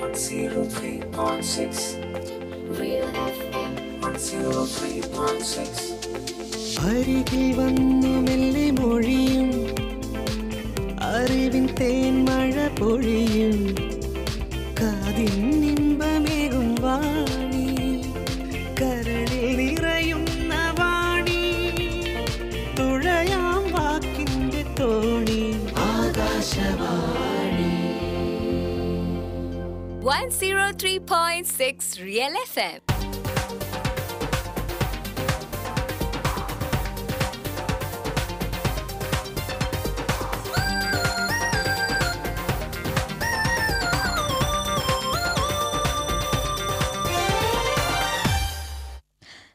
103.6 Real FM 103.6 അരികിൽ വന്നു മെല്ലെ മൊഴിയും അറിവിൻ തേൻ മഴ പൊഴിയും. 103.6 Real FM.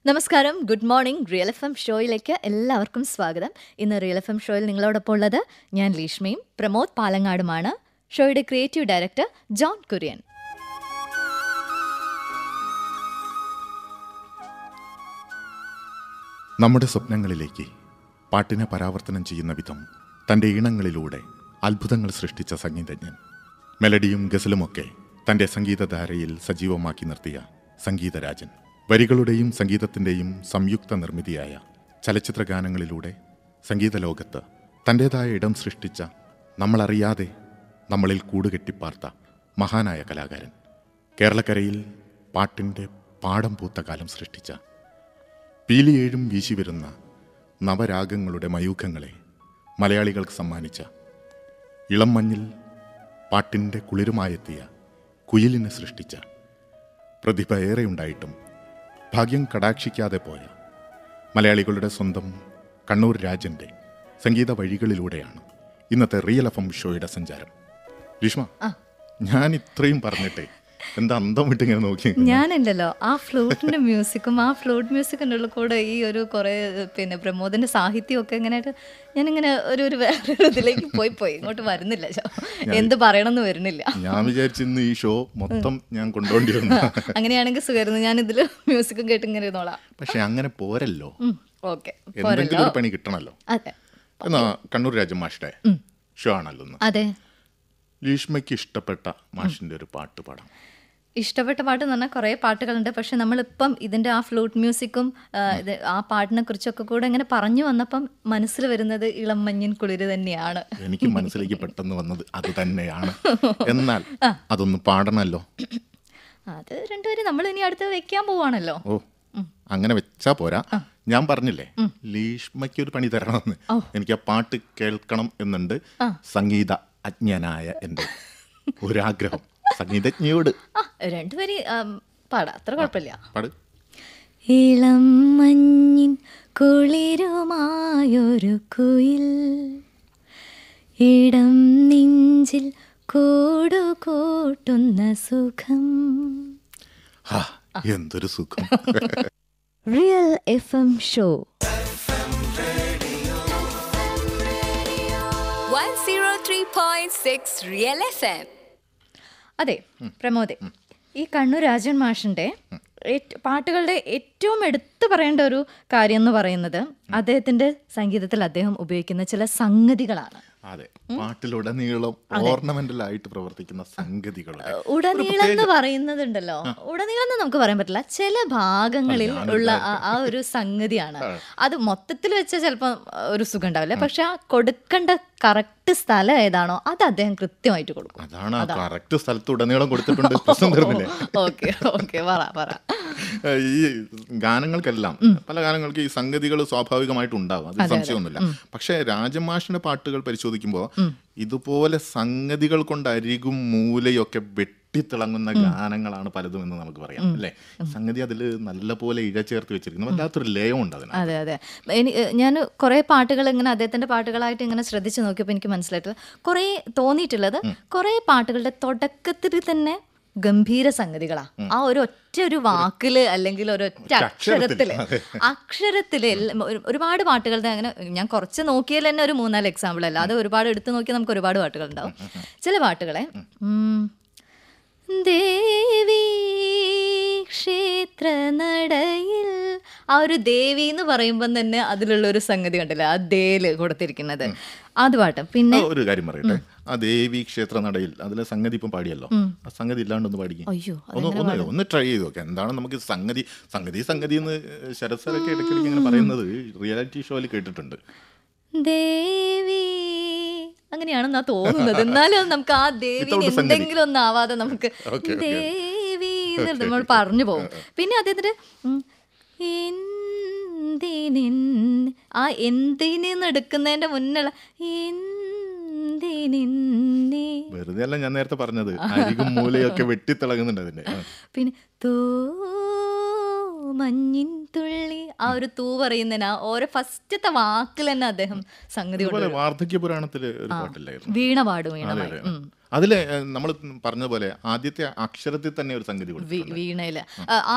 നമസ്കാരം. Good morning real F M ഷോയിലേക്ക് എല്ലാവർക്കും സ്വാഗതം. ഇന്ന് റിയൽ എഫ് എം ഷോയിൽ നിങ്ങളോടൊപ്പം ഉള്ളത് ഞാൻ ലീഷ്മയും പ്രമോദ് പാലങ്ങാടുമാണ്. ഷോയുടെ ക്രിയേറ്റീവ് ഡയറക്ടർ ജോൺ കുര്യൻ. നമ്മുടെ സ്വപ്നങ്ങളിലേക്ക് പാട്ടിനെ പരാവർത്തനം ചെയ്യുന്ന വിധം തന്റെ ഈണങ്ങളിലൂടെ അത്ഭുതങ്ങൾ സൃഷ്ടിച്ച സംഗീതജ്ഞൻ. മെലഡിയും ഗസലുമൊക്കെ തന്റെ സംഗീതധാരയിൽ സജീവമാക്കി നിർത്തിയ സംഗീതരാജൻ. വരികളുടെയും സംഗീതത്തിന്റെയും സംയുക്ത നിർമ്മിതിയായ ചലച്ചിത്ര ഗാനങ്ങളിലൂടെ സംഗീത ലോകത്ത് തന്റേതായ ഇടം സൃഷ്ടിച്ച നമ്മളറിയാതെ നമ്മളിൽ കൂടുകെട്ടിപ്പാർത്ത മഹാനായ കലാകാരൻ. കേരളക്കരയിൽ പാട്ടിന്റെ പാടം പൂത്ത കാലം സൃഷ്ടിച്ച പീലിയേഴും വീശി വരുന്ന നവരാഗങ്ങളുടെ മയൂഖങ്ങളെ മലയാളികൾക്ക് സമ്മാനിച്ച ഇളം മഞ്ഞിൽ പാട്ടിന്റെ കുളിരുമായെത്തിയ കുയിലിനെ സൃഷ്ടിച്ച പ്രതിഭ ഏറെയുണ്ടായിട്ടും ഭാഗ്യം കടാക്ഷിക്കാതെ പോയ മലയാളികളുടെ സ്വന്തം കണ്ണൂർ രാജന്റെ സംഗീത വഴികളിലൂടെയാണ് ഇന്നത്തെ റിയൽ എഫ് എം ഷോയുടെ സഞ്ചാരം. ഗ്രീഷ്മ ഞാൻ ഇത്രയും പറഞ്ഞിട്ടേ എന്താ അന്തം വിട്ട് ഇങ്ങനെ നോക്കി നിൽക്കുന്നെ? ഞാനുണ്ടല്ലോ ആ ഫ്ലൂട്ടിന്റെ മ്യൂസിക്കും ആ ഫ്ലൂട്ട് മ്യൂസിക്കിന്റെ ഉള്ളിൽ കൂടെ ഈ ഒരു കുറേ പിന്നെ പ്രമോദിന്റെ സാഹിത്യമൊക്കെ ഞാൻ ഞാനിങ്ങനെ ഒരു ഒരു വേറൊരു ഇതിലേക്ക് പോയി പോയി. ഇങ്ങോട്ട് വരുന്നില്ല. എന്ത് പറയണമെന്ന് വരുന്നില്ല. ഞാൻ വിചാരിച്ചിന്ന് ഈ ഷോ മൊത്തം ഞാൻ കൊണ്ടുപോണ്ടിരുന്നു അങ്ങനെയാണെങ്കിൽ സുഖമായിരുന്നു. ഞാൻ ഇതിൽ മ്യൂസിക്കും കേട്ട് ഇങ്ങനെ ഇരുന്നോളാം. പക്ഷെ അങ്ങനെ പോരല്ലോ. ഓക്കെ. എന്തെങ്കിലും ഒരു പണി കിട്ടണല്ലോ. എന്നാ കണ്ണൂർ രാജൻ മാഷ്ടെ ഷോ ആണല്ലോ അതെ. ലീഷ്മയ്ക്ക് ഇഷ്ടപ്പെട്ട മാഷിന്റെ ഒരു പാട്ട് പാടാം. ഇഷ്ടപ്പെട്ട പാട്ട് എന്ന് പറഞ്ഞാൽ കുറേ പാട്ടുകളുണ്ട്. പക്ഷെ നമ്മളിപ്പം ഇതിന്റെ ആ ഫ്ലൂട്ട് മ്യൂസിക്കും ആ, ഇത് ആ പാട്ടിനെ കുറിച്ചൊക്കെ കൂടെ ഇങ്ങനെ പറഞ്ഞു വന്നപ്പം മനസ്സിൽ വരുന്നത് ഇളം മഞ്ഞിൻ കുളിര് തന്നെയാണ്. എനിക്ക് മനസ്സിലേക്ക് പെട്ടെന്ന് വന്നത് അത് തന്നെയാണ്. എന്നാൽ അതൊന്ന് പാടണല്ലോ. അത് രണ്ടുപേരും നമ്മൾ ഇനി അടുത്ത് വെക്കാൻ പോവാണല്ലോ. ഓ അങ്ങനെ വെച്ചാ പോരാ. ഞാൻ പറഞ്ഞില്ലേ ലീഷ്മയ്ക്ക് ഒരു പണി തരണമെന്ന്. എനിക്ക് ആ പാട്ട് കേൾക്കണം എന്നുണ്ട് സംഗീത അജ്ഞനായ എന്റെ ഒരാഗ്രഹം. സംഗീതജ്ഞയോട് ആ രണ്ടുപേരും പാടാം. അത്ര കുഴപ്പമില്ല. പാട്. ഇളം മഞ്ഞിൻ കുളിരുമായൊരു കുയിൽ ഇടം നെഞ്ചിൽ കൂടുകൂട്ടുന്ന സുഖം. ഹാ എന്തൊരു സുഖം. Real F M show real F M അതെ പ്രമോദെ. ഈ കണ്ണൂർ രാജൻ മാഷിന്റെ പാട്ടുകളുടെ ഏറ്റവും എടുത്തു പറയേണ്ട ഒരു കാര്യം എന്ന് പറയുന്നത് അദ്ദേഹത്തിന്റെ സംഗീതത്തിൽ അദ്ദേഹം ഉപയോഗിക്കുന്ന ചില സംഗതികളാണ്. അതെ പാട്ടിലുടനീളം ഓർണമെന്റൽ ആയിട്ട് പ്രവർത്തിക്കുന്ന സംഗതികൾ ഉടനീളം എന്ന് പറയുന്നതുണ്ടല്ലോ. ഉടനീളം എന്ന് നമുക്ക് പറയാൻ പറ്റില്ല. ചില ഭാഗങ്ങളിൽ ഉള്ള ആ- ആ ഒരു സംഗതിയാണ്. അത് മൊത്തത്തിൽ വെച്ചാൽ ചിലപ്പോൾ ഒരു സുഖം ഉണ്ടാവില്ല. പക്ഷെ ആ കൊടുക്കേണ്ട കറക്റ്റ് സ്ഥലം ഏതാണോ അത് അദ്ദേഹം കൃത്യമായിട്ട് കൊടുക്കും. അതാണ് കറക്റ്റ് സ്ഥലത്ത് ഉടനീളം കൊടുത്തിട്ടുണ്ട്. പ്രശ്നം തീർന്നില്ലേ? ഓക്കെ ഓക്കെ പറ പറ. ഈ ഗാനങ്ങൾക്കെല്ലാം പല ഗാനങ്ങൾക്ക് ഈ സംഗതികൾ സ്വാഭാവികമായിട്ട് ഉണ്ടാവും. അത് സംശയമൊന്നുമില്ല. പക്ഷെ രാജമാഷിന്റെ പാട്ടുകൾ പരിശോധിക്കുമ്പോൾ ഇതുപോലെ സംഗതികൾ കൊണ്ട് അരികും മൂലയൊക്കെ വെട്ടിത്തിളങ്ങുന്ന ഗാനങ്ങളാണ് പലതും എന്ന് നമുക്ക് പറയാം അല്ലേ? സംഗതി അതിൽ നല്ലപോലെ ഇഴചേർത്ത് വെച്ചിരിക്കുന്നു. വല്ലാത്തൊരു ലയം ഉണ്ട് അതിന് അതെ. അതെ ഞാൻ കുറേ പാട്ടുകൾ ഇങ്ങനെ അദ്ദേഹത്തിന്റെ പാട്ടുകളായിട്ട് ഇങ്ങനെ ശ്രദ്ധിച്ചു നോക്കിയപ്പോൾ എനിക്ക് മനസ്സിലായിട്ടുള്ളത് കുറേ തോന്നിയിട്ടുള്ളത് കുറേ പാട്ടുകളുടെ തുടക്കത്തിൽ തന്നെ ഗംഭീര സംഗതികളാ. ആ ഒരു ഒറ്റ ഒരു വാക്കിൽ അല്ലെങ്കിൽ ഒരൊറ്റ അക്ഷരത്തിൽ അക്ഷരത്തിൽ. ഒരുപാട് പാട്ടുകളുടെ അങ്ങനെ ഞാൻ കുറച്ച് നോക്കിയാൽ തന്നെ ഒരു മൂന്നാൽ എക്സാമ്പിൾ അല്ല. അത് ഒരുപാട് എടുത്തു നോക്കിയാൽ നമുക്ക് ഒരുപാട് പാട്ടുകൾ ഉണ്ടാവും. ചില പാട്ടുകളെ ദേവി ക്ഷേത്ര നടയിൽ. ആ ഒരു ദേവി എന്ന് പറയുമ്പോൾ തന്നെ അതിലുള്ള ഒരു സംഗതി കണ്ടില്ല? ആ ദേൽ കൊടുത്തിരിക്കുന്നത്. അത് പാട്ട്. പിന്നെ ഒരു കാര്യം പറയട്ടെ. ആ ദേവി ക്ഷേത്ര നടയിൽ അതിലെ സംഗതി ഇപ്പം പാടിയല്ലോ. ആ സംഗതി ഇല്ലാണ്ടൊന്ന് പാടിക്കും. അയ്യോ, ഒന്ന് ഒന്ന് ഒന്ന് ട്രൈ ചെയ്ത് നോക്കാം. എന്താണ് നമുക്ക് സംഗതി? സംഗതി സംഗതി എന്ന് ശരത് സാറൊക്കെ ഇടയ്ക്കിടയ്ക്ക് ഇങ്ങനെ പറയുന്നത് റിയാലിറ്റി ഷോയിൽ കേട്ടിട്ടുണ്ട്. ദേവി അങ്ങനെയാണെന്നാ തോന്നുന്നത്. എന്നാലും നമുക്ക് ആ ദേവി എന്തെങ്കിലും ഒന്നും ആവാതെ നമുക്ക്. ദേവി നമ്മൾ പറഞ്ഞു പോകും. പിന്നെ അദ്ദേഹത്തിന്റെ എന്തിനിൻ ആ എന്തിനെന്ന് എടുക്കുന്നതിന്റെ മുന്നുള്ള വെറുതെയല്ല വെറുതെ അല്ല ഞാൻ നേരത്തെ പറഞ്ഞത്. അരികും മൂലയൊക്കെ വെട്ടിത്തിളങ്ങുന്നുണ്ട് അതിന്റെ. പിന്നെ തോ മഞ്ഞിൻ തുള്ളി ആ ഒരു തൂ പറയുന്നതിന് ഓരോ ഫസ്റ്റത്തെ വാക്കിൽ തന്നെ അദ്ദേഹം സംഗതി വാർദ്ധക്യ പുരാണത്തിൽ വീണ പാടും അതെ വീണമായി അതെ അതിൽ നമ്മൾ പറഞ്ഞതുപോലെ ആദ്യത്തെ അക്ഷരത്തിൽ തന്നെ ഒരു സംഗതി വീണയിൽ.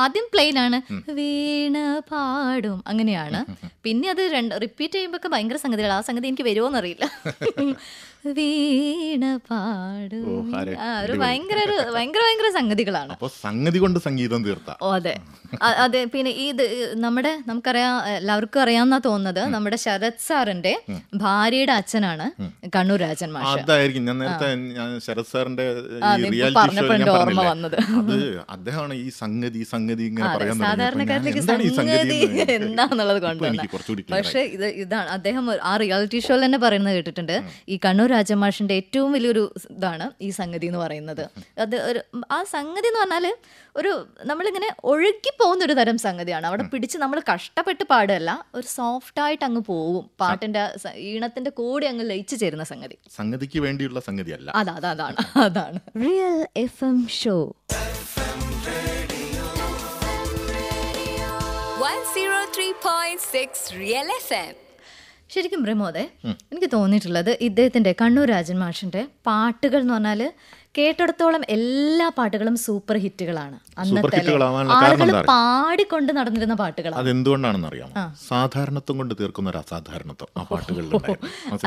ആദ്യം പ്ലെയിൻ ആണ് വീണ പാടും അങ്ങനെയാണ്. പിന്നെ അത് രണ്ട് റിപ്പീറ്റ് ചെയ്യുമ്പോ ഭയങ്കര സംഗതികൾ ആ സംഗതി എനിക്ക് വരുമോന്ന് അറിയില്ല വീണ പാടും ഒരു ഭയങ്കര ഒരു ഭയങ്കര ഭയങ്കര സംഗതികളാണ്. സംഗതി കൊണ്ട് സംഗീതം തീർത്ത. ഓ അതെ. അതെ പിന്നെ ഇത് നമ്മുടെ നമുക്കറിയാം എല്ലാവർക്കും അറിയാവുന്ന തോന്നുന്നത് നമ്മുടെ ശരത് സാറിന്റെ ഭാര്യയുടെ അച്ഛനാണ് കണ്ണൂർ രാജൻ മാഷ്. അതായിരിക്കും. ഞാൻ നേരത്തെ ശരത് സാറിന്റെ റിയാലിറ്റി ഷോ ഞാൻ പറഞ്ഞില്ലേ. അത് അദ്ദേഹമാണ് ഈ സംഗതി സംഗതി ഇങ്ങനെ പറയാൻ എന്താന്നുള്ളത്. പക്ഷെ ഇത് ഇതാണ്. അദ്ദേഹം ആ റിയാലിറ്റി ഷോയിൽ തന്നെ പറയുന്നത് കേട്ടിട്ടുണ്ട്. ഈ കണ്ണൂർ രാജമാഷിന്റെ ഏറ്റവും വലിയൊരു ഇതാണ് ഈ സംഗതി എന്ന് പറയുന്നത്. അത് ഒരു ആ സംഗതി എന്ന് പറഞ്ഞാൽ ഒരു നമ്മളിങ്ങനെ ഒഴുകി പോകുന്ന ഒരു തരം സംഗതിയാണ്. അവിടെ പിടിച്ച് നമ്മൾ കഷ്ടപ്പെട്ട് പാടുകയല്ല ഒരു സോഫ്റ്റ് ആയിട്ട് അങ്ങ് പോകും പാട്ടിന്റെ ഈണത്തിന്റെ കൂടെ അങ്ങ് ലയിച്ചു ചേരുന്ന സംഗതി. സംഗതിക്ക് വേണ്ടിയുള്ള സംഗതിയല്ല. അല്ല അതാ. അതാണ് അതാണ്. Real F M show 103.6 Real FM. ശരിക്കും പ്രമോദെ എനിക്ക് തോന്നിയിട്ടുള്ളത് ഇദ്ദേഹത്തിന്റെ കണ്ണൂർ രാജൻ മാഷിന്റെ പാട്ടുകൾ എന്ന് പറഞ്ഞാൽ കേട്ടിടത്തോളം എല്ലാ പാട്ടുകളും സൂപ്പർ ഹിറ്റുകളാണ് ആളുകൾ പാടിക്കൊണ്ട് നടന്നിരുന്ന പാട്ടുകളാണ്. അതെന്തുകൊണ്ടാണെന്ന് അറിയാം സാധാരണത്വം കൊണ്ട് തീർക്കുന്ന ഒരു അസാധാരണത്വം ആ പാട്ടുകളിൽ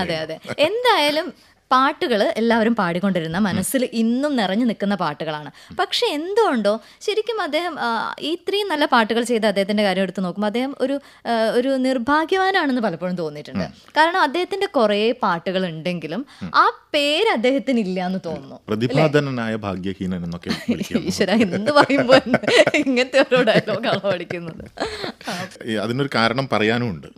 അതെ അതെ. എന്തായാലും പാട്ടുകൾ എല്ലാവരും പാടിക്കൊണ്ടിരുന്ന മനസ്സിൽ ഇന്നും നിറഞ്ഞു നിൽക്കുന്ന പാട്ടുകളാണ്. പക്ഷെ എന്തുകൊണ്ടോ ശരിക്കും അദ്ദേഹം ഇത്രയും നല്ല പാട്ടുകൾ ചെയ്ത അദ്ദേഹത്തിന്റെ കാര്യം എടുത്ത് നോക്കുമ്പോൾ അദ്ദേഹം ഒരു ഒരു നിർഭാഗ്യവാനാണെന്ന് പലപ്പോഴും തോന്നിയിട്ടുണ്ട്. കാരണം അദ്ദേഹത്തിന്റെ കുറേ പാട്ടുകൾ ഉണ്ടെങ്കിലും ആ പേര് അദ്ദേഹത്തിന് ഇല്ല എന്ന് തോന്നുന്നു. പ്രതിഭാധനനായ ഭാഗ്യഹീനൻ എന്നൊക്കെ ഈശ്വര എന്ത് പറയുമ്പോൾ ഇങ്ങനത്തെ ഓരോ ഡയലോഗാണോ പഠിക്കുന്നത്. അതിനൊരു കാരണം പറയാനുമുണ്ട്.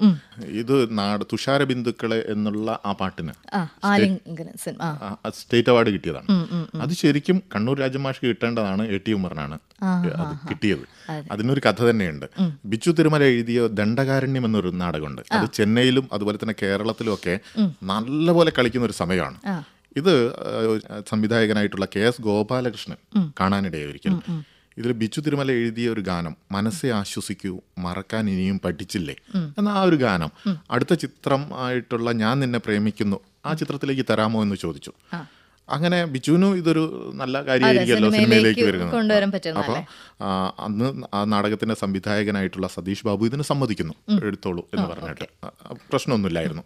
ഇത് നാട് തുഷാര ബിന്ദുക്കളെ എന്നുള്ള ആ പാട്ടിന് ആലിംഗനം സിനിമ സ്റ്റേറ്റ് അവാർഡ് കിട്ടിയതാണ്. അത് ശരിക്കും കണ്ണൂർ രാജമാഷ് കിട്ടേണ്ടതാണ് എ ടി ഉമറിനാണ് അത് കിട്ടിയത്. അതിനൊരു കഥ തന്നെയുണ്ട്. ബിച്ചു തിരുമല എഴുതിയ ദണ്ഡകാരണ്യം എന്നൊരു നാടകമുണ്ട്. അത് ചെന്നൈയിലും അതുപോലെ തന്നെ കേരളത്തിലും ഒക്കെ നല്ലപോലെ കളിക്കുന്ന ഒരു സമയമാണ്. ഇത് സംവിധായകനായിട്ടുള്ള കെ എസ് ഗോപാലകൃഷ്ണൻ കാണാനിടയായി ഒരിക്കൽ ഇതിൽ ബിച്ചു തിരുമല എഴുതിയ ഒരു ഗാനം മനസ്സെ ആശ്വസിക്കൂ മറക്കാൻ ഇനിയും പഠിച്ചില്ലേ? എന്ന ആ ഒരു ഗാനം. അടുത്ത ചിത്രം ആയിട്ടുള്ള ഞാൻ നിന്നെ പ്രേമിക്കുന്നു ആ ചിത്രത്തിലേക്ക് തരാമോ എന്ന് ചോദിച്ചു. അങ്ങനെ ബിജുവിനും ഇതൊരു നല്ല കാര്യമായിരിക്കുമല്ലോ സിനിമയിലേക്ക് വരുന്നത്. അപ്പോൾ അന്ന് ആ നാടകത്തിന്റെ സംവിധായകനായിട്ടുള്ള സതീഷ് ബാബു ഇതിന് സമ്മതിക്കുന്നു. എടുത്തോളൂ എന്ന് പറഞ്ഞിട്ട്. പ്രശ്നമൊന്നുമില്ലായിരുന്നു.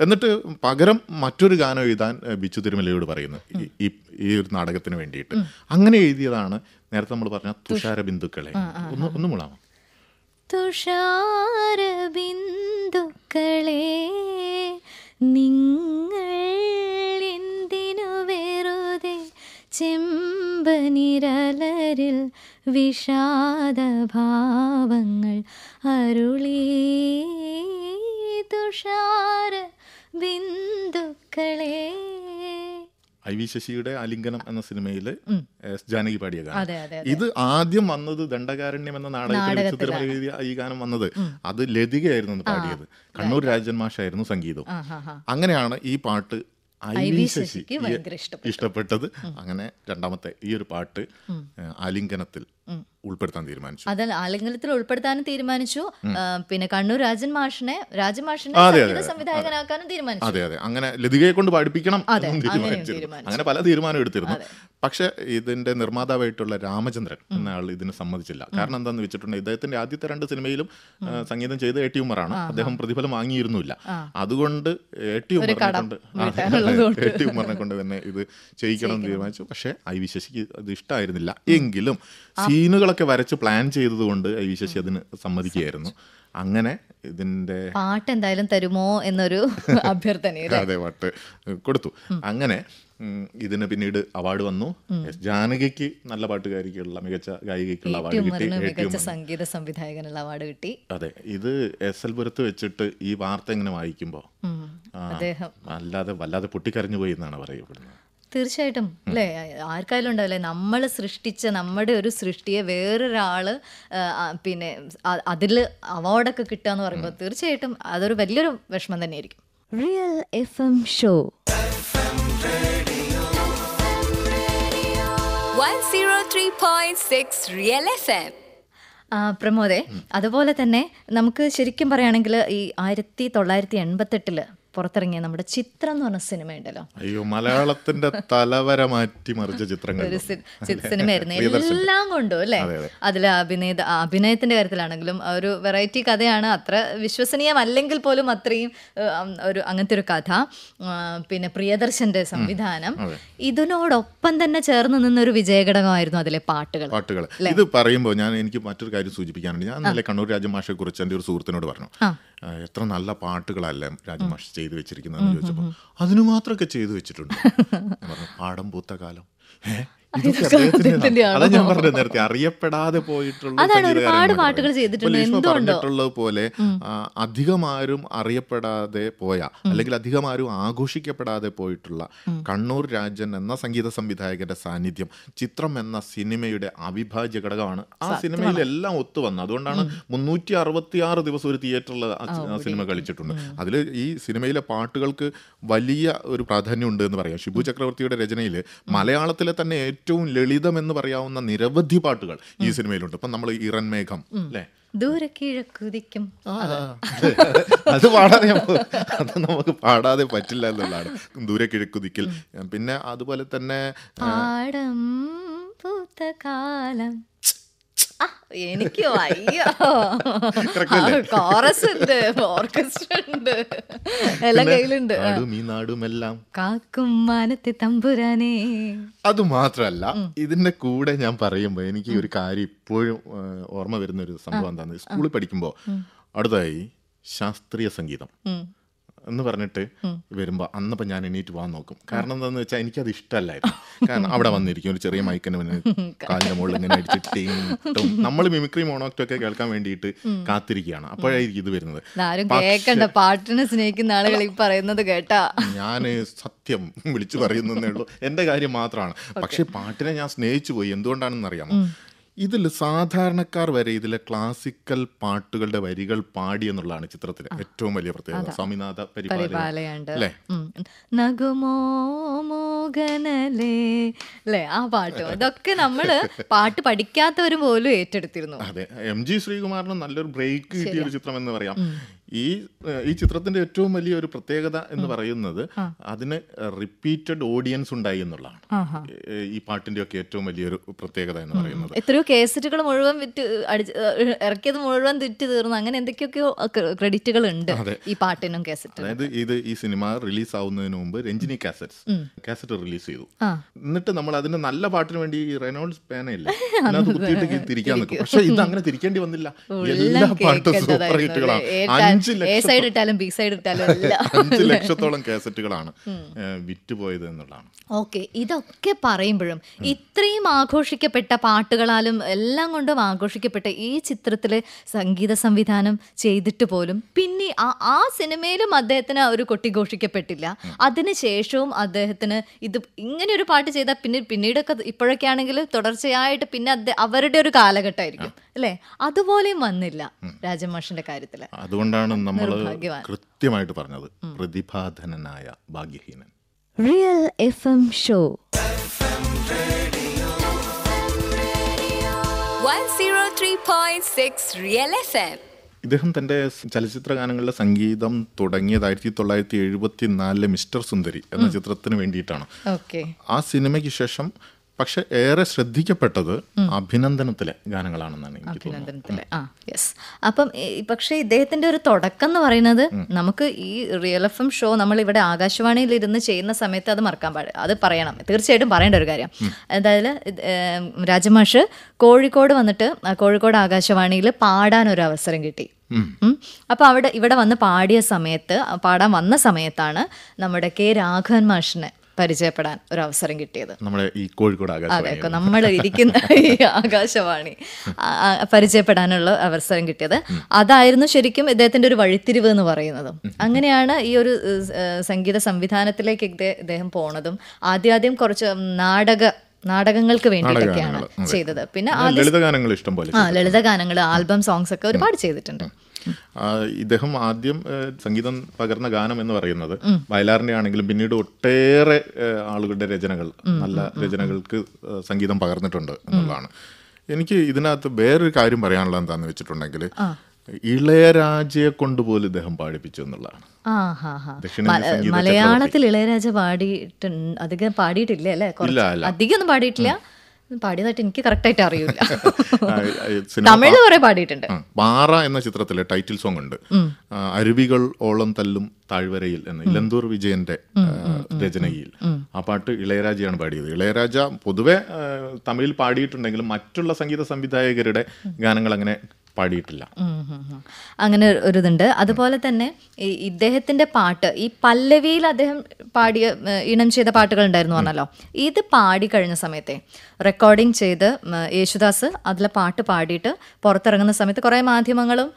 എന്നിട്ട് പകരം മറ്റൊരു ഗാനം എഴുതാൻ ബിച്ചു തിരുമലയോട് പറയുന്നു. ഈ- ഈ ഈ ഒരു നാടകത്തിന് വേണ്ടിയിട്ട്. അങ്ങനെ എഴുതിയതാണ് നേരത്തെ നമ്മൾ പറഞ്ഞ തുഷാര ബിന്ദുക്കളെ. ഒന്ന് ഒന്ന് മുളാമോ? തുഷാര ബിന്ദുക്കളെ നിങ്ങൾ ചെമ്പനിരലരിൽ വിഷാദഭാവങ്ങൾ അരുളി. തുഷാര ബിന്ദുക്കളെ. ഐ വി ശശിയുടെ അലിംഗനം എന്ന സിനിമയിൽ ജാനകി പാടിയ ഗാനം. ഇത് ആദ്യം വന്നത് ദണ്ഡകാരണ്യം എന്ന നാടകത്തിൽ ഈ ഗാനം വന്നത്. അത് ലതികയായിരുന്നു പാടിയത്. കണ്ണൂർ രാജൻ മാഷായിരുന്നു സംഗീതവും. അങ്ങനെയാണ് ഈ പാട്ട് ഐ വി ശശിക്ക് ഇഷ്ടപ്പെട്ടത്. അങ്ങനെ രണ്ടാമത്തെ ഈ ഒരു പാട്ട് ആലിംഗനത്തിൽ. ഉൾപ്പെടുത്താൻ തീരുമാനിച്ചു. അതല്ല ആലിംഗനത്തിൽ ഉൾപ്പെടുത്താനും തീരുമാനിച്ചു. പിന്നെ കണ്ണൂർ രാജൻ മാഷിനെ രാജൻ മാഷിനെ. സംവിധായകനാക്കാനും തീരുമാനിച്ചു. അതെ അതെ. അങ്ങനെ ലതികയെ കൊണ്ട് തീരുമാനിച്ചു. അങ്ങനെ പല തീരുമാനം എടുത്തിരുന്നു. പക്ഷെ ഇതിന്റെ നിർമ്മാതാവായിട്ടുള്ള രാമചന്ദ്രൻ എന്നയാൾ ഇതിന് സമ്മതിച്ചില്ല. കാരണം എന്താണെന്ന് വെച്ചിട്ടുണ്ടെങ്കിൽ ഇദ്ദേഹത്തിന്റെ ആദ്യത്തെ രണ്ട് സിനിമയിലും സംഗീതം ചെയ്ത എ ടി ഉമറാണ് അദ്ദേഹം പ്രതിഫലം വാങ്ങിയിരുന്നില്ല അതുകൊണ്ട് എ ടി ഉമറിനെ കൊണ്ട്. എ ടി ഉമറിനെ കൊണ്ട് തന്നെ ഇത് ചെയ്യിക്കണം എന്ന് തീരുമാനിച്ചു. പക്ഷെ ഐ വി ശശിക്ക് അത് ഇഷ്ടമായിരുന്നില്ല എങ്കിലും സീനുകളൊക്കെ വരച്ച് പ്ലാൻ ചെയ്തതുകൊണ്ട് ഐ വി ശശി അതിന് സമ്മതിക്കുകയായിരുന്നു. അങ്ങനെ ഇതിന്റെ പാട്ട് എന്തായാലും തരുമോ എന്നൊരു അഭ്യർത്ഥന അതെ പാട്ട് കൊടുത്തു. അങ്ങനെ ഇതിന് പിന്നീട് അവാർഡ് വന്നു. ജാനകിക്ക് നല്ല പാട്ടുകാരിക്കുള്ള മികച്ച ഗായികയ്ക്കുള്ള അവാർഡ് കിട്ടി മികച്ച സംഗീത സംവിധായകനുള്ള അവാർഡ് കിട്ടി. അതെ ഇത് എസ് എൽ പുരത്ത് വെച്ചിട്ട് ഈ വാർത്ത ഇങ്ങനെ വായിക്കുമ്പോൾ അദ്ദേഹം. അല്ലാതെ വല്ലാതെ പൊട്ടിക്കരഞ്ഞു പോയി എന്നാണ് പറയപ്പെടുന്നത് തീർച്ചയായിട്ടും. അല്ലേ? ആർക്കായാലും ഉണ്ടാവില്ലേ. നമ്മൾ സൃഷ്ടിച്ച നമ്മുടെ ഒരു സൃഷ്ടിയെ ആ, പിന്നെ അതിൽ അവാർഡൊക്കെ കിട്ടുക എന്ന് പറയുമ്പോൾ തീർച്ചയായിട്ടും അതൊരു വലിയൊരു വിഷമം തന്നെയായിരിക്കും. Real F M show 103.6 Real FM. ആ, പ്രമോദെ അതുപോലെ തന്നെ നമുക്ക് ശരിക്കും പറയുകയാണെങ്കിൽ ഈ ആയിരത്തി തൊള്ളായിരത്തി എൺപത്തെട്ടിൽ പുറത്തിറങ്ങിയ നമ്മുടെ ചിത്രം എന്ന് പറഞ്ഞ സിനിമ ഉണ്ടല്ലോ അയ്യോ മലയാളത്തിന്റെ തലവര മാറ്റി മറിച്ച ചിത്രങ്ങൾ ഒരു സിനിമയായിരുന്നു. എല്ലാം കൊണ്ടും അല്ലേ? അതിൽ അഭിനയ അഭിനയത്തിന്റെ കാര്യത്തിലാണെങ്കിലും ഒരു വെറൈറ്റി കഥയാണ് അത്ര വിശ്വസനീയമല്ലെങ്കിൽ പോലും അത്രയും ഒരു അങ്ങനത്തെ ഒരു കഥ. പിന്നെ പ്രിയദർശന്റെ സംവിധാനം. ഇതിനോടൊപ്പം തന്നെ ചേർന്ന് നിന്നൊരു വിജയഘടകമായിരുന്നു അതിലെ പാട്ടുകൾ. പാട്ടുകൾ ഇത് പറയുമ്പോൾ ഞാൻ എനിക്ക് മറ്റൊരു കാര്യം സൂചിപ്പിക്കാനുണ്ട്. ഞാൻ നല്ല കണ്ണൂർ രാജമാഷെ കുറിച്ച് എന്റെ ഒരു സുഹൃത്തിനോട് പറഞ്ഞു. എത്ര നല്ല പാട്ടുകളല്ല രാജമാഷ് ചെയ്തു വെച്ചിരിക്കുന്നതെന്ന് ചോദിച്ചപ്പോൾ അതിനു മാത്രമൊക്കെ ചെയ്തു വെച്ചിട്ടുണ്ട്. ഞാൻ പറഞ്ഞു പാടം പൂത്ത കാലം. ഏ? അതാ ഞാൻ പറഞ്ഞത് നേരത്തെ അറിയപ്പെടാതെ പോയിട്ടുള്ള അതാണ് ഒരുപാട് പാട്ടുകൾ ചെയ്തിട്ടുണ്ട്. ഇപ്പോൾ ലീഷ്മ പോലെ അധികമാരും അറിയപ്പെടാതെ പോയ അല്ലെങ്കിൽ അധികമാരും ആഘോഷിക്കപ്പെടാതെ പോയിട്ടുള്ള കണ്ണൂർ രാജൻ എന്ന സംഗീത സംവിധായകന്റെ സാന്നിധ്യം ചിത്രം എന്ന സിനിമയുടെ അവിഭാജ്യ ഘടകമാണ്. ആ സിനിമയിൽ എല്ലാം ഒത്തു വന്നു. അതുകൊണ്ടാണ് മുന്നൂറ്റി അറുപത്തി ആറ് ദിവസം ഒരു തിയേറ്ററിൽ സിനിമ കളിച്ചിട്ടുണ്ട്. അതിൽ ഈ സിനിമയിലെ പാട്ടുകൾക്ക് വലിയ ഒരു പ്രാധാന്യമുണ്ട് എന്ന് പറയാം. ഷിബു ചക്രവർത്തിയുടെ രചനയിൽ മലയാളത്തിലെ തന്നെ ഏറ്റവും ലളിതം എന്ന് പറയാവുന്ന നിരവധി പാട്ടുകൾ ഈ സിനിമയിലുണ്ട്. ഇപ്പം നമ്മൾ ഇറൻമേഘം അല്ലെ അല്ലേ? ദൂരെ കിഴക്കുതിക്കും അത്. പാടാതെ അത് നമുക്ക് പാടാതെ പറ്റില്ല എന്നുള്ളതാണ്. ദൂരെ കിഴക്കുതിക്കൽ പിന്നെ അതുപോലെ തന്നെ പാടം പൂത്ത കാലം. ആ, എനിക്ക് വയ്യോ. കോറസ് ഉണ്ട് ഓർക്കസ്ട്ര ഉണ്ട് എല്ലാം കയ്യിലുണ്ട്. നാടുമെല്ലാം കാക്കും മാനത്തെ തമ്പുരാനേ. അത് മാത്രമല്ല ഇതിന്റെ കൂടെ ഞാൻ പറയുമ്പോൾ എനിക്ക് ഒരു കാര്യം ഇപ്പോഴും ഓർമ്മ വരുന്ന ഒരു സംഭവം എന്താണ് സ്കൂളിൽ പഠിക്കുമ്പോൾ അടുത്തായി ശാസ്ത്രീയ സംഗീതം. എന്ന് പറഞ്ഞിട്ട് വരുമ്പോൾ അന്നപ്പം ഞാൻ എണീറ്റ് പോകാൻ നോക്കും. കാരണം എന്താണെന്ന് വെച്ചാൽ എനിക്കത് ഇഷ്ടമല്ലായിരുന്നു. കാരണം അവിടെ വന്നിരിക്കും. ഒരു ചെറിയ മൈക്കന് മുന്നിൽ കാലിന്റെ മുകളിൽ ഇങ്ങനെ അടിച്ചിട്ടും നമ്മൾ മിമിക്രി മോണോക്ടോ ഒക്കെ കേൾക്കാൻ വേണ്ടിയിട്ട് കാത്തിരിക്കുകയാണ്. അപ്പോഴായിരിക്കും ഇത് വരുന്നത്. പാട്ടിനെ സ്നേഹിക്കുന്ന ആളുകൾ ഈ പറയുന്നത് കേട്ടാ. ഞാൻ സത്യം വിളിച്ചു പറയുന്നേ ഉള്ളൂ. എന്റെ കാര്യം മാത്രമാണ്. പക്ഷേ പാട്ടിനെ ഞാൻ സ്നേഹിച്ചു പോയി. എന്തുകൊണ്ടാണെന്ന് അറിയാമോ ഇതിൽ സാധാരണക്കാർ വരെ ഇതിലെ ക്ലാസിക്കൽ പാട്ടുകളുടെ വരികൾ പാടി എന്നുള്ളതാണ് ചിത്രത്തിലെ ഏറ്റവും വലിയ പ്രത്യേകത. സ്വാമിനാഥ പരിപാലയ പരിപാലയുണ്ട്. നഗുമോ മോഗനലേ അല്ലേ? ആ പാട്ട്. അതൊക്കെ നമ്മൾ പാട്ട് പഠിക്കാത്തവരും പോലും ഏറ്റെടുത്തിരുന്നു. അതെ. എം ജി ശ്രീകുമാറിന് നല്ലൊരു ബ്രേക്ക് കിട്ടിയ ഒരു ചിത്രം എന്ന് പറയാം. ഈ ഈ ചിത്രത്തിന്റെ ഏറ്റവും വലിയ ഒരു പ്രത്യേകത എന്ന് പറയുന്നത് അതിന് റിപ്പീറ്റഡ് ഓഡിയൻസ് ഉണ്ടായി എന്നുള്ളതാണ്. ഈ പാട്ടിന്റെ ഒക്കെ ഏറ്റവും വലിയൊരു പ്രത്യേകത എന്ന് പറയുന്നത്. എത്രയോ കേസറ്റുകൾ മുഴുവൻ വിറ്റ് ഇറക്കിയത് മുഴുവൻ തിറ്റ് തീർന്നു. അങ്ങനെ എന്തൊക്കെയൊക്കെയോ ക്രെഡിറ്റുകൾ ഉണ്ട് ഈ പാട്ടിനും കേസറ്റ് അതായത് ഇത് ഈ സിനിമ റിലീസ് ആവുന്നതിന് മുമ്പ് രഞ്ജിനി കാസറ്റ്സ് കാസറ്റ് റിലീസ് ചെയ്തു. എന്നിട്ട് നമ്മൾ അതിന് നല്ല പാട്ടിന് വേണ്ടി ഈ റെനോൾഡ്സ് പേനയില്ലേ അതിനകത്ത് കുത്തിയിട്ട് തിരിക്കാൻ നിൽക്കും. പക്ഷെ ഇത് അങ്ങനെ തിരിക്കേണ്ടി വന്നില്ല. എല്ലാ പാട്ടും സൂപ്പർ ഹിറ്റുകളാണ്. അഞ്ച് ലക്ഷം അഞ്ച് ലക്ഷത്തോളം കാസറ്റുകളാണ് വിറ്റുപോയത് എന്നുള്ളതാണ്. ഓക്കെ ഇതൊക്കെ പറയുമ്പോഴും ഇത്രയും ആഘോഷിക്കപ്പെട്ട പാട്ടുകളാലും എല്ലാം കൊണ്ടും ആഘോഷിക്കപ്പെട്ട ഈ ചിത്രത്തിലെ സംഗീത സംവിധാനം ചെയ്തിട്ട് പോലും പിന്നെ ആ ആ സിനിമയിലും അദ്ദേഹത്തിന് ഒരു കൊട്ടിഘോഷിക്കപ്പെട്ടില്ല അതിനുശേഷവും അദ്ദേഹത്തിന് ഇത് ഇങ്ങനെ ഒരു പാട്ട് ചെയ്താൽ പിന്നെ പിന്നീടൊക്കെ ഇപ്പോഴൊക്കെ ആണെങ്കിൽ തുടർച്ചയായിട്ട് പിന്നെ അവരുടെ ഒരു കാലഘട്ടമായിരിക്കും. അല്ലേ? അതുപോലെയും വന്നില്ല രാജമാഷിന്റെ കാര്യത്തിൽ. അതുകൊണ്ടാണ് നമ്മൾ. കൃത്യമായിട്ട് പറഞ്ഞത്. പ്രതിഭാധനനായ ഭാഗ്യഹീനൻ. Real F M show 103.6 Real FM. ഇദ്ദേഹം തന്റെ ചലച്ചിത്ര ഗാനങ്ങളിലെ സംഗീതം തുടങ്ങിയത് ആയിരത്തി തൊള്ളായിരത്തി എഴുപത്തി നാലിലെ മിസ്റ്റർ സുന്ദരി എന്ന ചിത്രത്തിന് വേണ്ടിയിട്ടാണ്. ഓക്കെ. ആ സിനിമയ്ക്ക് ശേഷം പക്ഷെ ഏറെ ശ്രദ്ധിക്കപ്പെട്ടത് അഭിനന്ദനത്തിലെ ഗാനങ്ങളാണെന്നാണ് എനിക്ക് അഭിനന്ദനത്തിലെ. ആ യെസ് അപ്പം പക്ഷെ ഇദ്ദേഹത്തിന്റെ ഒരു തുടക്കം എന്ന് പറയുന്നത് നമുക്ക് ഈ റിയൽ എഫ് എം ഷോ നമ്മൾ ഇവിടെ ആകാശവാണിയിൽ ഇരുന്ന് ചെയ്യുന്ന സമയത്ത് അത് മറക്കാൻ പാടില്ല അത് പറയണം. തീർച്ചയായിട്ടും പറയേണ്ട ഒരു കാര്യം. അതായത് രാജമാഷ് കോഴിക്കോട് വന്നിട്ട് കോഴിക്കോട് ആകാശവാണിയിൽ പാടാൻ ഒരു അവസരം കിട്ടി. അപ്പൊ അവിടെ ഇവിടെ വന്ന് പാടിയ സമയത്ത് പാടാൻ വന്ന സമയത്താണ് നമ്മുടെ കെ രാഘവൻ മാഷിനെ പരിചയപ്പെടാൻ ഒരു അവസരം കിട്ടിയത് ഈ കോഴിക്കോട് അതെ നമ്മൾ ഇരിക്കുന്ന ഈ ആകാശവാണി പരിചയപ്പെടാനുള്ള അവസരം കിട്ടിയത്. അതായിരുന്നു ശരിക്കും ഇദ്ദേഹത്തിന്റെ ഒരു വഴിത്തിരിവ് എന്ന് പറയുന്നതും. അങ്ങനെയാണ് ഈ ഒരു സംഗീത സംവിധാനത്തിലേക്ക് ഇദ്ദേ- ഇദ്ദേഹം പോണതും. ആദ്യാദ്യം കുറച്ച് നാടക നാടകങ്ങൾക്ക് വേണ്ടിയിട്ടൊക്കെയാണ് ചെയ്തത്. പിന്നെ ആ, ലളിതഗാനങ്ങൾ ഇഷ്ടം പോലെ ആ ലളിത ഗാനങ്ങൾ ആൽബം സോങ്സ് ഒക്കെ ഒരുപാട് ചെയ്തിട്ടുണ്ട്. ഇദ്ദേഹം ആദ്യം സംഗീതം പകർന്ന ഗാനം എന്ന് പറയുന്നത് വയലാറിന്റെ ആണെങ്കിലും പിന്നീട് ഒട്ടേറെ ആളുകളുടെ രചനകൾ നല്ല രചനകൾക്ക് സംഗീതം പകർന്നിട്ടുണ്ട് എന്നുള്ളതാണ്. എനിക്ക് ഇതിനകത്ത് വേറൊരു കാര്യം പറയാനുള്ളത് എന്താന്ന് വെച്ചിട്ടുണ്ടെങ്കിൽ ഇളയരാജയെ കൊണ്ടുപോലും ഇദ്ദേഹം പാടിപ്പിച്ചു എന്നുള്ളതാണ്. മലയാളത്തിൽ ഇളയരാജ പാടിയിട്ടുണ്ട് അധികം പാടിയിട്ടില്ല അല്ലേ. അധികം ഒന്നും പാടിയിട്ടില്ല. പാടിയതായിട്ട് എനിക്ക് കറക്റ്റായിട്ട് അറിയില്ല. ആ, ഈ സിനിമ തമിഴ് കുറെ പാടിയിട്ടുണ്ട്. പാറ എന്ന ചിത്രത്തിലെ ടൈറ്റിൽ സോങ് ഉണ്ട്. അരുവികൾ ഓളം തല്ലും താഴ്വരയിൽ എന്ന് ഇലന്തൂർ വിജയന്റെ രചനയിൽ. ആ പാട്ട് ഇളയരാജയാണ് പാടിയത്. ഇളയരാജ പൊതുവെ തമിഴിൽ പാടിയിട്ടുണ്ടെങ്കിലും മറ്റുള്ള സംഗീത സംവിധായകരുടെ ഗാനങ്ങൾ അങ്ങനെ പാടിയിട്ടില്ല. അങ്ങനെ ഒരു ഇതുണ്ട് അതുപോലെ തന്നെ ഇദ്ദേഹത്തിന്റെ പാട്ട് ഈ പല്ലവിയിൽ അദ്ദേഹം പാടിയ ഇണം ചെയ്ത പാട്ടുകൾ ഉണ്ടായിരുന്നു പറഞ്ഞല്ലോ. ഇത് പാടി കഴിഞ്ഞ സമയത്തെ റെക്കോർഡിംഗ് ചെയ്ത് യേശുദാസ് അതിലെ പാട്ട് പാടിയിട്ട് പുറത്തിറങ്ങുന്ന സമയത്ത് കുറേ മാധ്യമങ്ങളും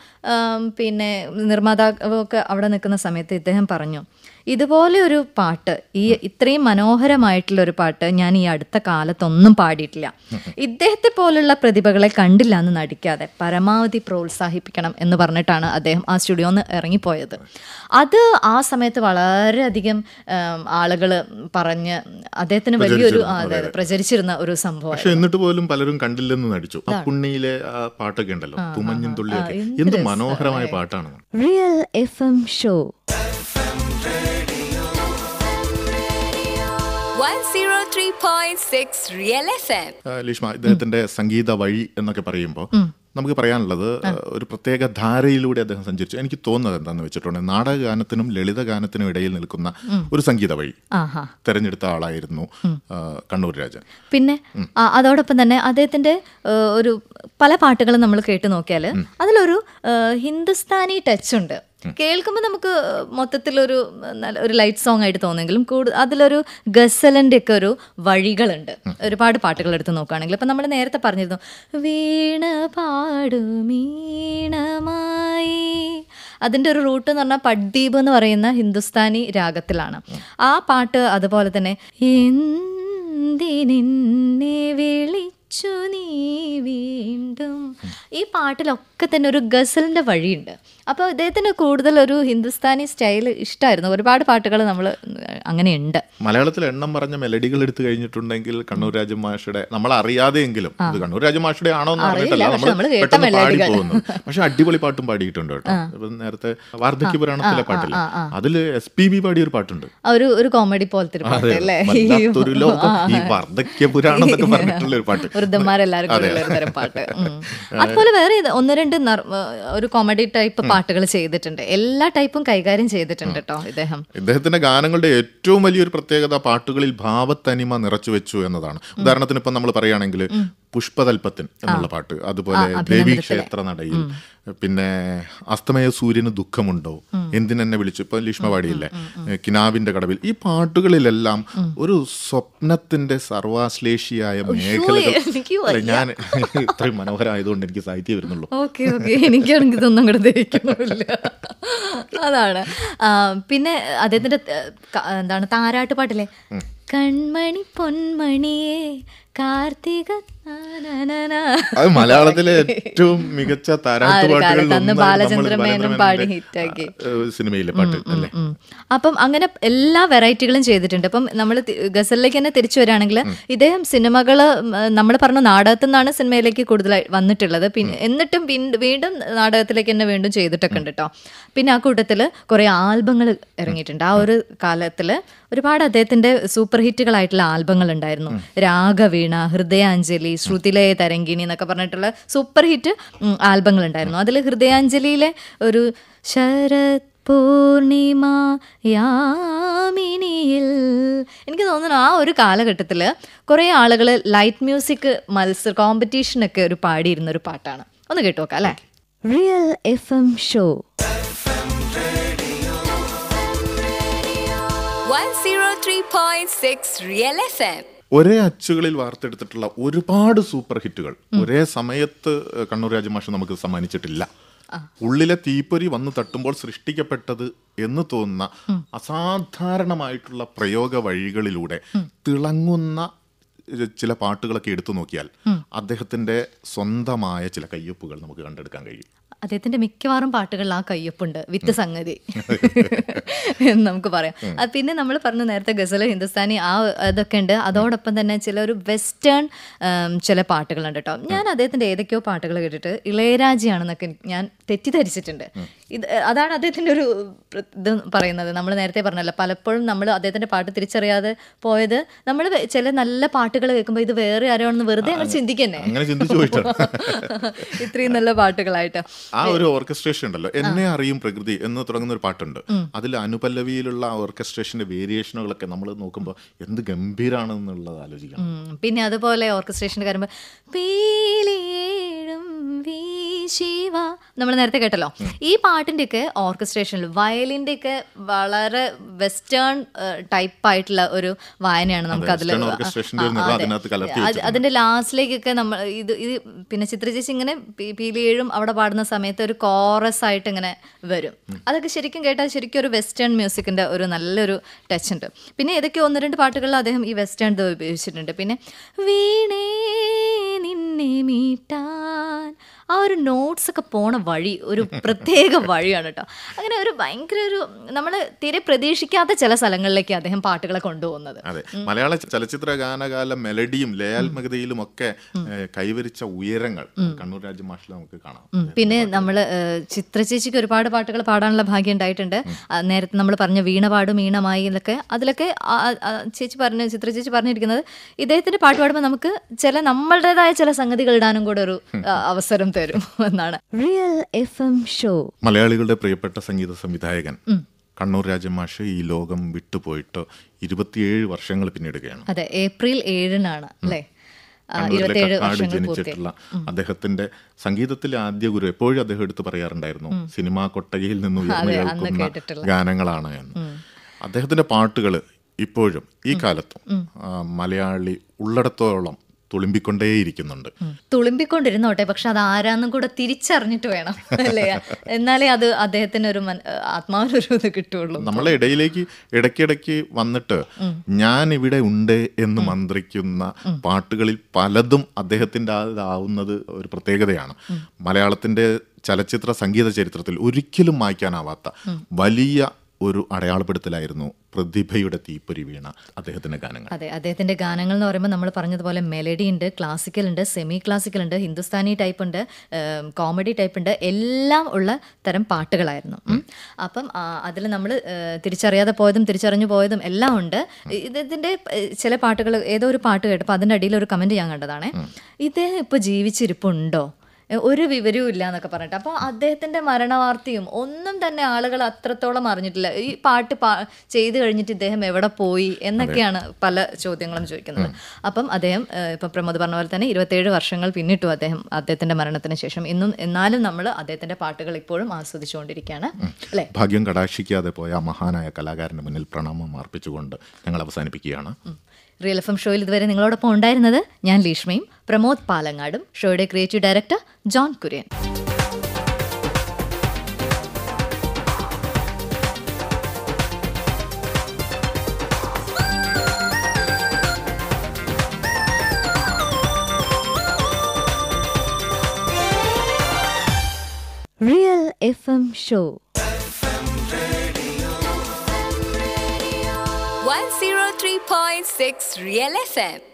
പിന്നെ നിർമ്മാതാക്കളും ഒക്കെ അവിടെ നിൽക്കുന്ന സമയത്ത് ഇദ്ദേഹം പറഞ്ഞു ഇതുപോലെ ഒരു പാട്ട് ഈ ഇത്രയും മനോഹരമായിട്ടുള്ള ഒരു പാട്ട് ഞാൻ ഈ അടുത്ത കാലത്തൊന്നും പാടിയിട്ടില്ല. ഇദ്ദേഹത്തെ പോലുള്ള പ്രതിഭകളെ കണ്ടില്ല എന്ന് നടിക്കാതെ പരമാവധി പ്രോത്സാഹിപ്പിക്കണം എന്ന് പറഞ്ഞിട്ടാണ് അദ്ദേഹം ആ സ്റ്റുഡിയോന്ന് ഇറങ്ങിപ്പോയത്. അത് ആ സമയത്ത് വളരെയധികം ആളുകൾ പറഞ്ഞ് അദ്ദേഹത്തിന് വലിയൊരു അതെ പ്രചരിച്ചിരുന്ന ഒരു സംഭവം പക്ഷെ എന്നിട്ട് പോലും പലരും കണ്ടില്ലെന്ന് നടിച്ചു. ആ പുണ്ണിയിലെ ആ പാട്ടൊക്കെ ഉണ്ടല്ലോ തുമഞ്ഞും തുള്ളിയൊക്കെ. എന്ത് മനോഹരമായ പാട്ടാണ്. Real F M show. Leeshma ഇദ്ദേഹത്തിന്റെ സംഗീത വഴി എന്നൊക്കെ പറയുമ്പോൾ നമുക്ക് പറയാനുള്ളത് ഒരു പ്രത്യേക ധാരയിലൂടെ അദ്ദേഹം സഞ്ചരിച്ചു. എനിക്ക് തോന്നുന്നത് എന്താണെന്ന് വെച്ചിട്ടുണ്ടെങ്കിൽ നാടകഗാനത്തിനും ലളിതഗാനത്തിനും ഇടയിൽ നിൽക്കുന്ന ഒരു സംഗീത വഴി തെരഞ്ഞെടുത്ത ആളായിരുന്നു കണ്ണൂർ രാജൻ. പിന്നെ അതോടൊപ്പം തന്നെ അദ്ദേഹത്തിന്റെ ഒരു പല പാട്ടുകളും നമ്മൾ കേട്ടു നോക്കിയാൽ അതിലൊരു ഹിന്ദുസ്ഥാനി ടച്ച് ഉണ്ട്. കേൾക്കുമ്പോൾ നമുക്ക് മൊത്തത്തിലൊരു നല്ല ഒരു ലൈറ്റ് സോങ് ആയിട്ട് തോന്നുമെങ്കിലും കൂടുതൽ അതിലൊരു ഗസലിന്റെ ഒക്കെ ഒരു വഴികളുണ്ട്. ഒരുപാട് പാട്ടുകൾ എടുത്ത് നോക്കുകയാണെങ്കിൽ. ഇപ്പം നമ്മൾ നേരത്തെ പറഞ്ഞിരുന്നു വീണ പാടുമീണമായി അതിന്റെ ഒരു റൂട്ട് എന്ന് പറഞ്ഞാൽ പഡ്ദീപ് എന്ന് പറയുന്ന ഹിന്ദുസ്ഥാനി രാഗത്തിലാണ്. ആ പാട്ട് അതുപോലെ തന്നെ എന്തിനെന്നെ വിളിച്ചു നീ വീണ്ടും. ഈ പാട്ടിലൊക്കെ തന്നെ ഒരു ഗസലിന്റെ വഴിയുണ്ട്. അപ്പോൾ ഇദ്ദേഹത്തിന് കൂടുതൽ ഒരു ഹിന്ദുസ്ഥാനി സ്റ്റൈൽ ഇഷ്ടമായിരുന്നു ഒരുപാട് പാട്ടുകൾ നമ്മൾ അങ്ങനെയുണ്ട്. മലയാളത്തിൽ എണ്ണം പറഞ്ഞ മെലഡികൾ എടുത്തു കഴിഞ്ഞിട്ടുണ്ടെങ്കിൽ കണ്ണൂർ രാജമാഷയുടെ നമ്മൾ അറിയാതെയെങ്കിലും ഇത് കണ്ണൂർ രാജമാഷയുടെ ആണോ എന്ന് അറിയില്ല, പക്ഷെ നമ്മൾ കേട്ട പെട്ടെന്ന് പാടി പോകുന്നു. പക്ഷെ അടിപൊളി പാട്ടും പാടിയിട്ടുണ്ട് കേട്ടോ. ഇപ്പം നേരത്തെ വാർദ്ധക്യ പുരാണത്തിലെ പാട്ടില്ല? അതിൽ എസ് പി ബി പാടിയ ഒരു പാട്ടുണ്ട്. ഒരു ഒരു കോമഡി പോലത്തെ ഒരു പാട്ട് അല്ലേ? ഈ വാർദ്ധക്യ പുരാണം എന്നൊക്കെ പറഞ്ഞിട്ടുള്ള ഒരു പാട്ട്. പാട്ട്. അതുപോലെ വേറെ ഒന്ന് രണ്ട് ഒരു കോമഡി ടൈപ്പ് പാട്ടുകൾ ചെയ്തിട്ടുണ്ട്. എല്ലാ ടൈപ്പും കൈകാര്യം ചെയ്തിട്ടുണ്ട് കേട്ടോ ഇദ്ദേഹം. ഇദ്ദേഹത്തിന്റെ ഗാനങ്ങളുടെ ഏറ്റവും വലിയൊരു പ്രത്യേകത പാട്ടുകളിൽ ഭാവത്തനിമ നിറച്ചു വെച്ചു എന്നതാണ് ഉദാഹരണത്തിന് ഇപ്പം നമ്മൾ പറയുകയാണെങ്കിൽ പുഷ്പതൽപ്പത്തിൻ എന്നുള്ള പാട്ട്. അതുപോലെ ദേവി ക്ഷേത്ര നടയിൽ പിന്നെ അസ്തമയ സൂര്യന് ദുഃഖമുണ്ടോ? എന്തിനെന്നെ വിളിച്ചു? ഇപ്പൊ ലീഷ്മ പാടിയില്ലേ കിനാവിന്റെ കടവിൽ. ഈ പാട്ടുകളിലെല്ലാം ഒരു സ്വപ്നത്തിന്റെ സർവാശ്ലേഷിയായ മേഖലകൾ അല്ല, ഞാൻ ഇത്രയും മനോഹരമായതുകൊണ്ട് എനിക്ക് സാഹിത്യം വരുന്നുള്ളൂ. Okay okay. എനിക്കാണെങ്കിൽ ഇതൊന്നും അതാണ്. പിന്നെ അദ്ദേഹത്തിന്റെ എന്താണ് താരാട്ട് പാട്ടില്ലേ? കൺമണി പൊന്മണിയേ കാർത്തിക. അത് മലയാളത്തിലെ ഏറ്റവും മികച്ച താരാട്ട് ആ ഒരു പാട്ടുകളിൽ കാലത്ത് അന്ന് ഒന്നാണ് ബാലചന്ദ്ര നമ്മൾ മേനോൻ ബാലചന്ദ്ര പാടി ഹിറ്റാക്കി. സിനിമയിലെ പാട്ട് അല്ലേ? അപ്പം അങ്ങനെ എല്ലാ വെറൈറ്റികളും ചെയ്തിട്ടുണ്ട്. അപ്പം നമ്മൾ ഗസലിലേക്ക് തന്നെ തിരിച്ചു വരികയാണെങ്കിൽ ഇദ്ദേഹം സിനിമകൾ നമ്മൾ പറഞ്ഞു നാടകത്തിൽ നിന്നാണ് സിനിമയിലേക്ക് കൂടുതലായി വന്നിട്ടുള്ളത്. പിന്നെ എന്നിട്ടും വീണ്ടും നാടകത്തിലേക്ക് തന്നെ വീണ്ടും ചെയ്തിട്ടൊക്കെ ഉണ്ട് കേട്ടോ പിന്നെ ആ കൂട്ടത്തിൽ കുറേ ആൽബങ്ങൾ ഇറങ്ങിയിട്ടുണ്ട്. ആ ഒരു കാലത്തിൽ ഒരുപാട് അദ്ദേഹത്തിന്റെ സൂപ്പർ ഹിറ്റുകളായിട്ടുള്ള ആൽബങ്ങൾ ഉണ്ടായിരുന്നു. രാഗവീണ വീണ ഹൃദയാഞ്ജലി ശ്രുതിലയ തരങ്കിണി എന്നൊക്കെ പറഞ്ഞിട്ടുള്ള സൂപ്പർ ഹിറ്റ് ആൽബങ്ങൾ ഉണ്ടായിരുന്നു അതിൽ ഹൃദയാഞ്ജലിയിലെ ഒരു ശരത് പൂർണിമ യാമിനിയിൽ എനിക്ക് തോന്നുന്നു ആ ഒരു കാലഘട്ടത്തിൽ കുറേ ആളുകൾ ലൈറ്റ് മ്യൂസിക് മത്സര കോമ്പറ്റീഷനൊക്കെ ഒരു പാടിയിരുന്ന ഒരു പാട്ടാണ്. ഒന്ന് കേട്ടു നോക്കാം അല്ലേ? Real F M show 103.6 Real FM. ഒരേ അച്ചുകളിൽ വാർത്തെടുത്തിട്ടുള്ള ഒരുപാട് സൂപ്പർ ഹിറ്റുകൾ. ഒരേ സമയത്ത് കണ്ണൂർ രാജമാഷ് നമുക്ക് സമ്മാനിച്ചിട്ടില്ല. ഉള്ളിലെ തീപ്പൊരി വന്ന് തട്ടുമ്പോൾ സൃഷ്ടിക്കപ്പെട്ടത് എന്ന് തോന്നുന്ന അസാധാരണമായിട്ടുള്ള പ്രയോഗ വഴികളിലൂടെ തിളങ്ങുന്ന ചില പാട്ടുകളൊക്കെ എടുത്തു നോക്കിയാൽ അദ്ദേഹത്തിന്റെ സ്വന്തമായ ചില കയ്യൊപ്പുകൾ നമുക്ക് കണ്ടെടുക്കാൻ കഴിയും. അദ്ദേഹത്തിന്റെ മിക്കവാറും പാട്ടുകളിൽ ആ കയ്യൊപ്പുണ്ട്. വിത്ത് സംഗതി. എന്ന് നമുക്ക് പറയാം. അത് പിന്നെ നമ്മൾ പറഞ്ഞു നേരത്തെ ഗസൽ ഹിന്ദുസ്ഥാനി ആ അതൊക്കെ ഉണ്ട്. അതോടൊപ്പം തന്നെ ചില ഒരു വെസ്റ്റേൺ ചില പാട്ടുകളുണ്ട് കേട്ടോ. ഞാൻ അദ്ദേഹത്തിന്റെ ഏതൊക്കെയോ പാട്ടുകൾ കേട്ടിട്ട് ഇളയരാജയാണെന്നൊക്കെ ഞാൻ തെറ്റിദ്ധരിച്ചിട്ടുണ്ട്. ഇത് അതാണ് അദ്ദേഹത്തിന്റെ ഒരു ഇത് പറയുന്നത്. നമ്മൾ നേരത്തെ പറഞ്ഞല്ലോ പലപ്പോഴും നമ്മൾ അദ്ദേഹത്തിന്റെ പാട്ട് തിരിച്ചറിയാതെ പോയത് നമ്മൾ ചില നല്ല പാട്ടുകൾ കേൾക്കുമ്പോൾ ഇത് വേറെ ആരാണെന്ന് വെറുതെ അങ്ങനെ ചിന്തിക്കുന്നേ. അങ്ങനെ ചിന്തിച്ചു പോയിട്ടാണ് ഇത്രയും നല്ല പാട്ടുകളായിട്ട്. ആ ഒരു ഓർക്കസ്ട്രേഷൻ ഉണ്ടല്ലോ. എന്നെ അറിയും പ്രകൃതി എന്ന് തുടങ്ങുന്ന ഒരു പാട്ടുണ്ട്. അതിൽ അനുപല്ലവിയിലുള്ള ഓർക്കസ്ട്രേഷന്റെ വേരിയേഷനുകളൊക്കെ നമ്മൾ നോക്കുമ്പോൾ എന്ത് ഗംഭീരാണെന്നുള്ളത് ആലോചിക്കണം. പിന്നെ അതുപോലെ ഓർക്കസ്ട്രേഷന്റെ കാര്യം നമ്മൾ നേരത്തെ കേട്ടല്ലോ. ഈ പാട്ടിന്റെയൊക്കെ ഓർക്കസ്ട്രേഷനിൽ വയലിന്റെയൊക്കെ വളരെ വെസ്റ്റേൺ ടൈപ്പ് ആയിട്ടുള്ള ഒരു വായനയാണ് നമുക്ക് അതിൽ. അതിന്റെ ലാസ്റ്റിലേക്കൊക്കെ നമ്മൾ ഇത് ഇത് പിന്നെ ചിത്രചേച്ചി ഇങ്ങനെ പി- പീലിയേഴും അവിടെ പാടുന്ന സമയത്ത് ഒരു കോറസ് ആയിട്ട് ഇങ്ങനെ വരും. അതൊക്കെ ശരിക്കും കേട്ടാൽ ശരിക്കും ഒരു വെസ്റ്റേൺ മ്യൂസിക്കിന്റെ ഒരു നല്ലൊരു ടച്ച് ഉണ്ട്. പിന്നെ ഏതൊക്കെ ഒന്ന് രണ്ട് പാട്ടുകളിൽ അദ്ദേഹം ഈ വെസ്റ്റേൺ ഇത് ഉപയോഗിച്ചിട്ടുണ്ട്. പിന്നെ വീണേ നിന്നെ മീട്ടാൻ ആ ഒരു നോട്ട്സ് ഒക്കെ പോണ വഴി ഒരു പ്രത്യേക വഴിയാണ് കേട്ടോ അങ്ങനെ ഒരു ഭയങ്കര ഒരു നമ്മൾ തീരെ പ്രതീക്ഷിക്കാത്ത ചില സ്ഥലങ്ങളിലേക്ക് അദ്ദേഹം പാട്ടുകളെ കൊണ്ടുപോകുന്നത്. അതെ. മലയാള ചലച്ചിത്ര ഗാനകാല മെലഡിയും ലയാത്മകതയിലും ഒക്കെ കൈവരിച്ച ഉയരങ്ങൾ കണ്ണൂർ രാജമാഷിൽ നമുക്ക് കാണാം. പിന്നെ നമ്മൾ ചിത്രചേച്ചിക്ക് ഒരുപാട് പാട്ടുകൾ പാടാനുള്ള ഭാഗ്യം ഉണ്ടായിട്ടുണ്ട്. നേരത്തെ നമ്മൾ പറഞ്ഞ വീണപാടും ഈണമായി എന്നൊക്കെ അതിലൊക്കെ ചേച്ചി പറഞ്ഞു ചിത്രചേച്ചി പറഞ്ഞിരിക്കുന്നത് ഇദ്ദേഹത്തിന്റെ പാട്ട് പാടുമ്പോൾ നമുക്ക് ചില നമ്മളുടേതായ ചില സംഗതികൾ ഇടാനും കൂടെ ഒരു അവസരം തരും എന്നാണ്. റിയൽ എഫ് എം ഷോ മലയാളികളുടെ പ്രിയപ്പെട്ട സംഗീത സംവിധായകൻ. കണ്ണൂർ രാജമാഷ് ഈ ലോകം വിട്ടുപോയിട്ട് ഇരുപത്തിയേഴ് വർഷങ്ങൾ പിന്നിടുകയാണ്. അതെ ഏപ്രിൽ ഏഴിനാണ് അല്ലേ? ജനിച്ചിട്ടുള്ള അദ്ദേഹത്തിന്റെ സംഗീതത്തിലെ ആദ്യ ഗുരു എപ്പോഴും അദ്ദേഹം എടുത്ത് പറയാറുണ്ടായിരുന്നു സിനിമാ കൊട്ടകയിൽ നിന്ന് ഉയർന്നു കേൾക്കുന്ന ഗാനങ്ങളാണ് എന്ന്. അദ്ദേഹത്തിന്റെ പാട്ടുകൾ ഇപ്പോഴും ഈ കാലത്തും മലയാളി ഉള്ളിടത്തോളം തുളുമ്പിക്കൊണ്ടേയിരിക്കുന്നുണ്ട്. തുളുമ്പിക്കൊണ്ടിരുന്നോട്ടെ പക്ഷെ അത് ആരാന്നും കൂടെ തിരിച്ചറിഞ്ഞിട്ട് വേണം അല്ലേ? എന്നാലേ അത് അദ്ദേഹത്തിന് ഒരു ആത്മാവിനൊരു ഇത് കിട്ടുള്ളൂ നമ്മളെ ഇടയിലേക്ക് ഇടയ്ക്കിടയ്ക്ക് വന്നിട്ട് ഞാൻ ഇവിടെ ഉണ്ട് എന്ന് മന്ത്രിക്കുന്ന പാട്ടുകളിൽ പലതും അദ്ദേഹത്തിന്റെ ആവുന്നത് ഒരു പ്രത്യേകതയാണ്. മലയാളത്തിന്റെ ചലച്ചിത്ര സംഗീത ചരിത്രത്തിൽ ഒരിക്കലും മായ്ക്കാനാവാത്ത വലിയ ഒരു അടയാളപ്പെടുത്തലായിരുന്നു പ്രതിഭയുടെ തീപ്പൊരി വീണ അദ്ദേഹത്തിന്റെ ഗാനങ്ങൾ. അതെ അദ്ദേഹത്തിന്റെ ഗാനങ്ങൾ എന്ന് പറയുമ്പോൾ നമ്മൾ പറഞ്ഞതുപോലെ മെലഡി ഉണ്ട് ക്ലാസിക്കൽ ഉണ്ട് സെമി ക്ലാസിക്കൽ ഉണ്ട് ഹിന്ദുസ്ഥാനി ടൈപ്പ് ഉണ്ട് കോമഡി ടൈപ്പ് ഉണ്ട് എല്ലാം ഉള്ള തരം പാട്ടുകളായിരുന്നു. അപ്പം അതിൽ നമ്മൾ തിരിച്ചറിയാതെ പോയതും തിരിച്ചറിഞ്ഞു പോയതും എല്ലാം ഉണ്ട്. ഇതിന്റെ ചില പാട്ടുകൾ ഏതോ ഒരു പാട്ട് കേട്ടപ്പോൾ അതിന്റെ അടിയിൽ ഒരു കമന്റ് ഞാൻ കണ്ടതാണേ. ഇദ്ദേഹം ഇപ്പൊ ജീവിച്ചിരിപ്പുണ്ടോ? ഒരു വിവരവും ഇല്ല എന്നൊക്കെ പറഞ്ഞിട്ട്. അപ്പോൾ അദ്ദേഹത്തിന്റെ മരണവാർത്തയും ഒന്നും തന്നെ ആളുകൾ അത്രത്തോളം അറിഞ്ഞിട്ടില്ല. ഈ പാട്ട് പാ ചെയ്തു കഴിഞ്ഞിട്ട് ഇദ്ദേഹം എവിടെ പോയി എന്നൊക്കെയാണ് പല ചോദ്യങ്ങളും ചോദിക്കുന്നത്. അപ്പം അദ്ദേഹം ഇപ്പം പ്രമോദ് പറഞ്ഞ പോലെ തന്നെ ഇരുപത്തേഴ് വർഷങ്ങൾ പിന്നിട്ടു അദ്ദേഹം അദ്ദേഹത്തിന്റെ മരണത്തിന് ശേഷം ഇന്നും എന്നാലും നമ്മൾ അദ്ദേഹത്തിന്റെ പാട്ടുകൾ ഇപ്പോഴും ആസ്വദിച്ചുകൊണ്ടിരിക്കുകയാണ്. അല്ലേ? ഭാഗ്യം കടാക്ഷിക്കാതെ പോയ മഹാനായ കലാകാരന്റെ മുന്നിൽ പ്രണാമം അർപ്പിച്ചുകൊണ്ട് ഞങ്ങൾ അവസാനിപ്പിക്കുകയാണ്. റിയൽ എഫ് എം ഷോയിൽ ഇതുവരെ നിങ്ങളോടൊപ്പം ഉണ്ടായിരുന്നത് ഞാൻ ലീഷ്മയും പ്രമോദ് പാലങ്ങാടും ഷോയുടെ creative director John Kurian. Real F M show 103.6 Real FM.